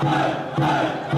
Hey, hey, hey.